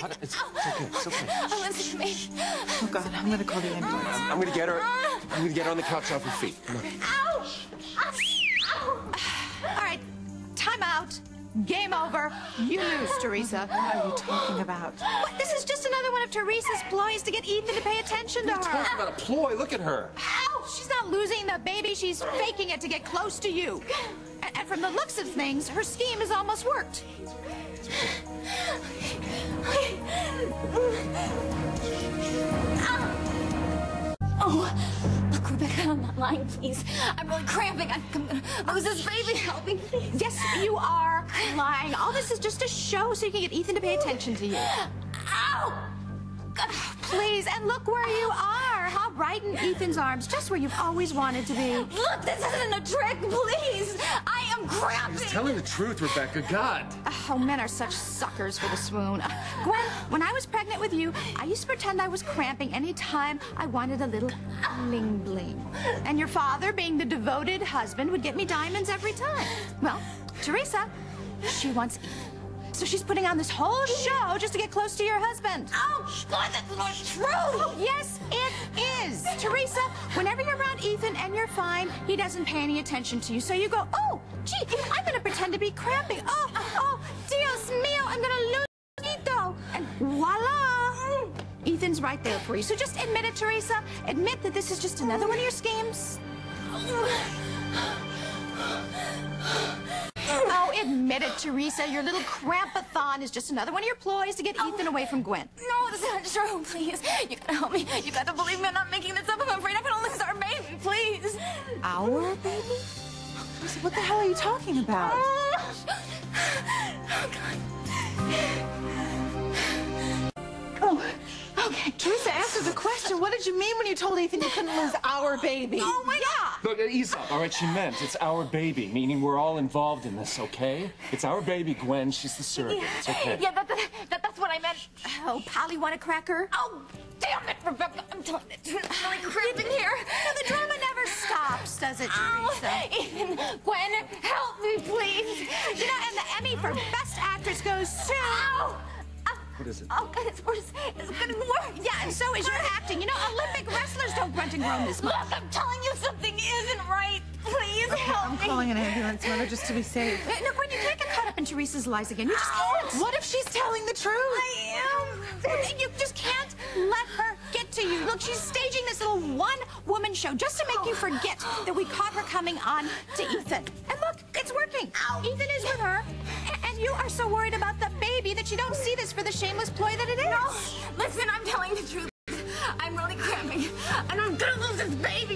Hold on, It's, it's okay. It's okay. Oh, oh, listen to me. Oh God, I'm gonna call the ambulance. I'm gonna get her. I'm gonna get her on the couch off her feet. Come on. Ow! Ow! All right, time out. Game over. You lose, Theresa. What are you talking about? What? This is just another one of Theresa's ploys to get Ethan to pay attention to Talk her. about a ploy. Look at her. Ow! She's not losing the baby. She's faking it to get close to you. And, and from the looks of things, her scheme has almost worked. Oh, look, Rebecca, I'm not lying, please. I'm really cramping. I'm, I'm gonna lose this baby. Help me, please. Yes, you are lying. All this is just a show so you can get Ethan to pay attention to you. Ow! Please, and look where you are. How right in Ethan's arms, just where you've always wanted to be. Look, this isn't a trick, please. I am cramping. He's telling the truth, Rebecca. God. Oh, men are such suckers for the swoon. Gwen, when I was pregnant with you, I used to pretend I was cramping any time I wanted a little bling bling. And your father, being the devoted husband, would get me diamonds every time. Well, Theresa, she wants Ethan. So she's putting on this whole show just to get close to your husband. Oh, God, that's not true. Oh, yes, it is. Theresa, whenever you're around Ethan and you're fine, he doesn't pay any attention to you. So you go, oh, gee, I'm going to pretend to be cramping. Oh, oh, Dios mío, I'm going to lose Ito. And voila. Ethan's right there for you. So just admit it, Theresa. Admit that this is just another one of your schemes. Oh, admit it, Theresa. Your little crampathon is just another one of your ploys to get Ethan away from Gwen. No, this isn't true, please. You gotta help me. You gotta believe me. I'm not making this up. I'm afraid I'm gonna lose our baby, please. Our baby? Lisa, what the hell are you talking about? Oh, oh okay. Theresa, answer the question. What did you mean when you told Ethan you couldn't lose our baby? Oh my God. Look, ease up. All right, she meant it's our baby, meaning we're all involved in this, okay? It's our baby, Gwen. She's the surrogate. It's okay. Yeah, that, that, that, that's what I meant. Oh, Polly, want a cracker? Oh, damn it, Rebecca. I'm telling you, it's really cramping here. No, the drama never stops, does it, Theresa? Oh, Ethan, Gwen, help me, please. You know, and the Emmy for Best Actress goes to. Ow! Uh, what is it? Oh, God, it's worse. It's getting worse. Yeah, and so is your acting. You know, Olympic wrestlers don't grunt and groan this much. Look, I'm telling you something isn't right. Please help I'm me. calling an ambulance, Mother, just to be safe. Look, when you can't get caught up in Theresa's lies again, you just can't. What if she's telling the truth? I am. You just can't let her get to you. Look, she's staging this little one-woman show just to make you forget that we caught her coming on to Ethan. And look, it's working. Ethan is with her, and you are so worried about the baby that you don't see this for the shameless ploy that it is. No, listen, I'm telling the truth. I'm really cramping, and I'm gonna lose this baby.